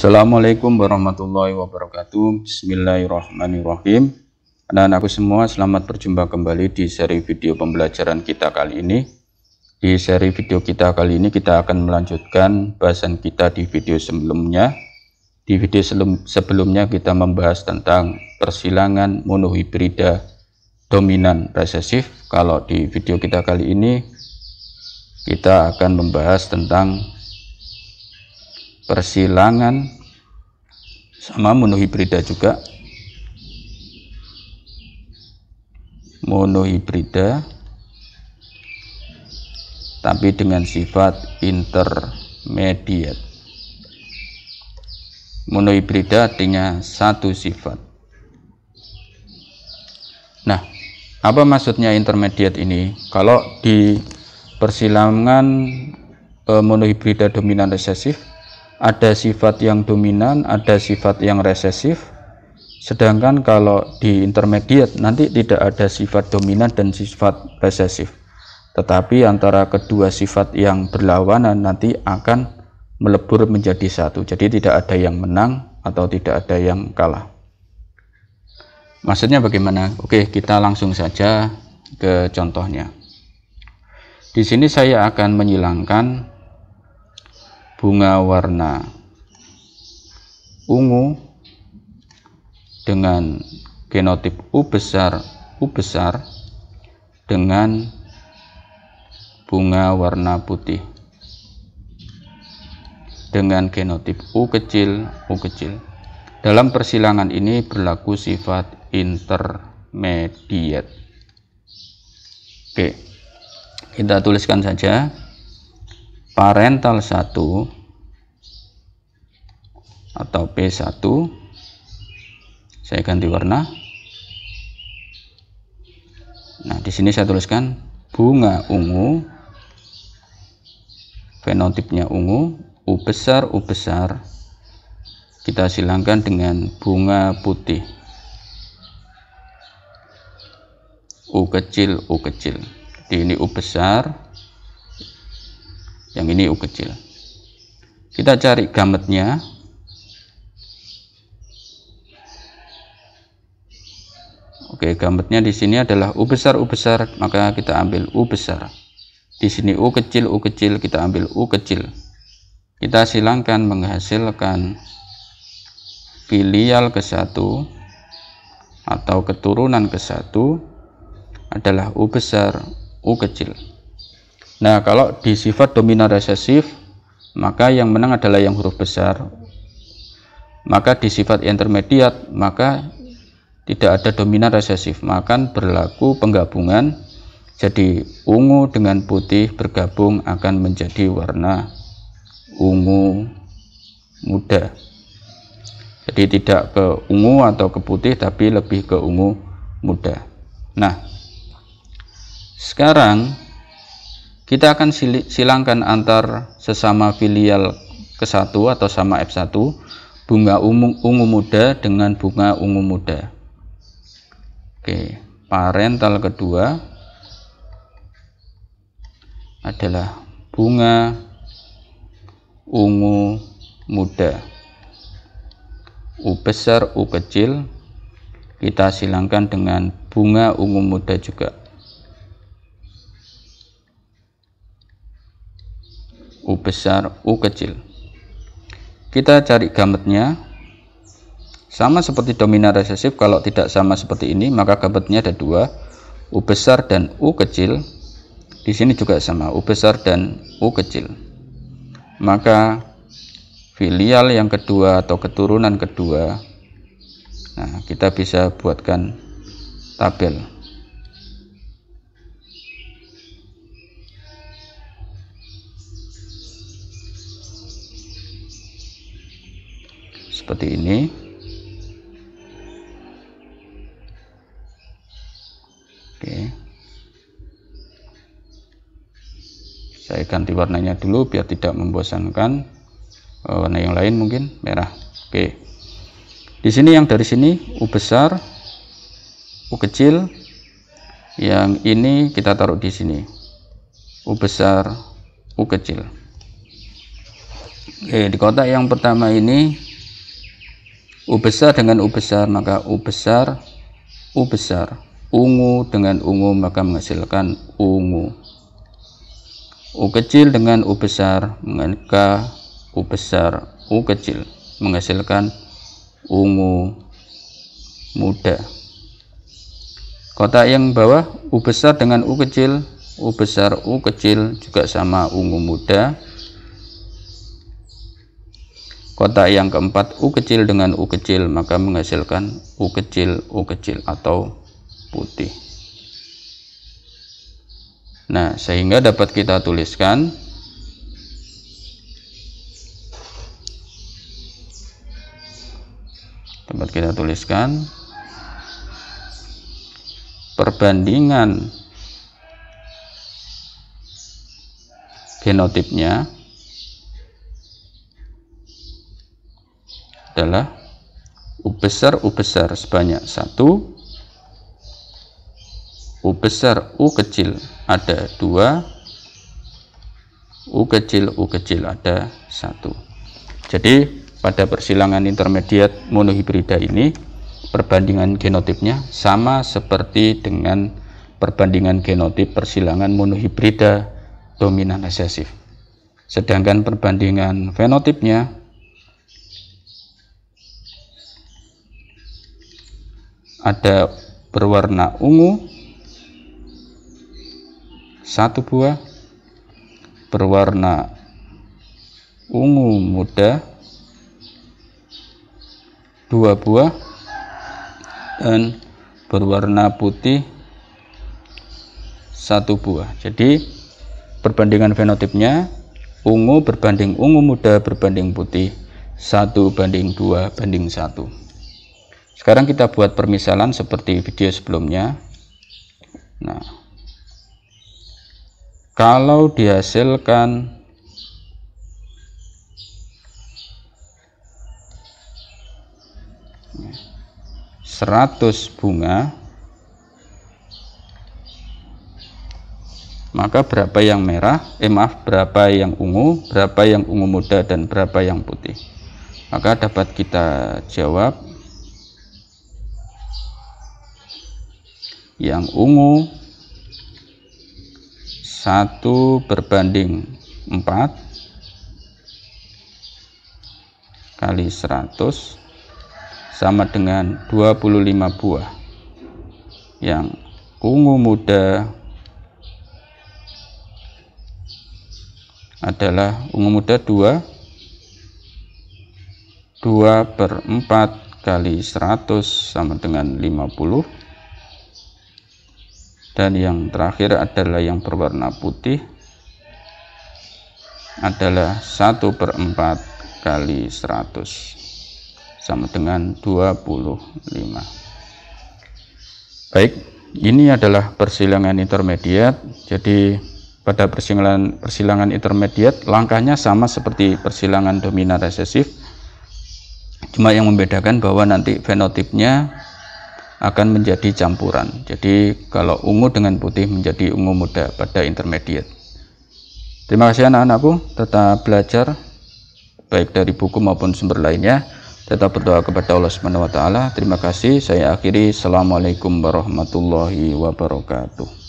Assalamualaikum warahmatullahi wabarakatuh. Bismillahirrahmanirrahim. Anak-anakku semua selamat berjumpa kembali di seri video pembelajaran kita kali ini. Di seri video kita kali ini kita akan melanjutkan bahasan kita di video sebelumnya. Di video sebelumnya kita membahas tentang persilangan monohibrida dominan resesif. Kalau di video kita kali ini kita akan membahas tentang persilangan sama monohibrida juga. Monohibrida tapi dengan sifat intermediate. Monohibrida artinya satu sifat. Nah apa maksudnya intermediate ini? Kalau di persilangan e, monohibrida dominan resesif ada sifat yang dominan, ada sifat yang resesif. Sedangkan kalau di intermediate nanti tidak ada sifat dominan dan sifat resesif. Tetapi antara kedua sifat yang berlawanan nanti akan melebur menjadi satu. Jadi tidak ada yang menang atau tidak ada yang kalah. Maksudnya bagaimana? Oke, kita langsung saja ke contohnya. Di sini saya akan menyilangkan bunga warna ungu dengan genotip U besar U besar dengan bunga warna putih. Dengan genotip U kecil U kecil. Dalam persilangan ini berlaku sifat intermediate. Oke kita tuliskan saja parental 1 atau P1 saya ganti warna. Nah di sini saya tuliskan bunga ungu. Fenotipnya ungu. U besar U besar. Kita silangkan dengan bunga putih. U kecil U kecil. Di ini U besar yang ini U kecil kita cari gametnya Oke, gametnya di sini adalah U besar U besar, maka kita ambil U besar. Di sini U kecil U kecil, kita ambil U kecil. Kita silangkan menghasilkan filial ke satu atau keturunan ke satu adalah U besar U kecil. Nah, kalau di sifat dominan resesif, maka yang menang adalah yang huruf besar. Maka di sifat intermediat, maka tidak ada dominan resesif, maka berlaku penggabungan. Jadi ungu dengan putih bergabung akan menjadi warna ungu muda. Jadi tidak ke ungu atau ke putih, tapi lebih ke ungu muda. Nah, sekarang kita akan silangkan antar sesama filial ke satu atau sama F1 bunga ungu, ungu muda dengan bunga ungu muda. Oke parental kedua adalah bunga ungu muda. U besar U kecil kita silangkan dengan bunga ungu muda juga U besar, U kecil. Kita cari gametnya. Sama seperti dominan resesif, kalau tidak sama seperti ini, maka gametnya ada dua, U besar dan U kecil. Di sini juga sama, U besar dan U kecil. Maka filial yang kedua atau keturunan kedua, nah kita bisa buatkan tabel. Seperti ini. Oke. Saya ganti warnanya dulu biar tidak membosankan eh, warna yang lain mungkin merah. Oke. Di sini yang dari sini U besar U kecil. Yang ini kita taruh di sini. U besar U kecil. Oke, di kotak yang pertama ini U besar dengan U besar maka U besar U besar. Ungu dengan ungu maka menghasilkan ungu. U kecil dengan U besar maka U besar. U kecil menghasilkan ungu muda. Kotak yang bawah U besar dengan U kecil U besar U kecil juga sama ungu muda kotak yang keempat U kecil dengan U kecil maka menghasilkan U kecil U kecil atau putih. Nah, sehingga dapat kita tuliskan dapat kita tuliskan perbandingan genotipnya adalah U besar U besar. Sebanyak satu. U besar U kecil. Ada dua. U kecil U kecil. Ada satu. Jadi pada persilangan intermediate monohibrida ini perbandingan genotipnya sama seperti dengan perbandingan genotip persilangan monohibrida dominan resesif. Sedangkan perbandingan fenotipnya ada berwarna ungu satu buah berwarna ungu muda dua buah dan berwarna putih satu buah. Jadi perbandingan fenotipnya ungu berbanding ungu muda berbanding putih satu banding dua banding satu sekarang kita buat permisalan seperti video sebelumnya. Nah kalau dihasilkan seratus bunga maka berapa yang merah eh maaf berapa yang ungu berapa yang ungu muda dan berapa yang putih. Maka dapat kita jawab yang ungu 1 berbanding 4 kali 100 sama dengan 25 buah. Yang ungu muda adalah ungu muda 2 2 per 4 kali 100 sama dengan 50 dan yang terakhir adalah yang berwarna putih. Adalah 1 per 4 kali 100 sama dengan 25 baik ini adalah persilangan intermediate. Jadi pada persilangan persilangan intermediate langkahnya sama seperti persilangan dominan resesif. Cuma yang membedakan bahwa nanti fenotipnya akan menjadi campuran. Jadi kalau ungu dengan putih menjadi ungu muda pada intermediate. Terima kasih anak-anakku, tetap belajar baik dari buku maupun sumber lainnya. Tetap berdoa kepada Allah Subhanahu wa taala. Terima kasih. Saya akhiri. Assalamualaikum warahmatullahi wabarakatuh.